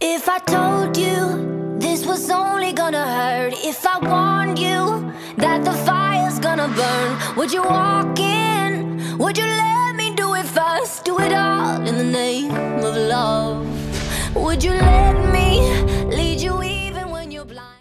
If I told you this was only gonna hurt, if I warned you that the fire's gonna burn, would you walk in? Would you let me do it first? Do it all in the name of love? Would you let me?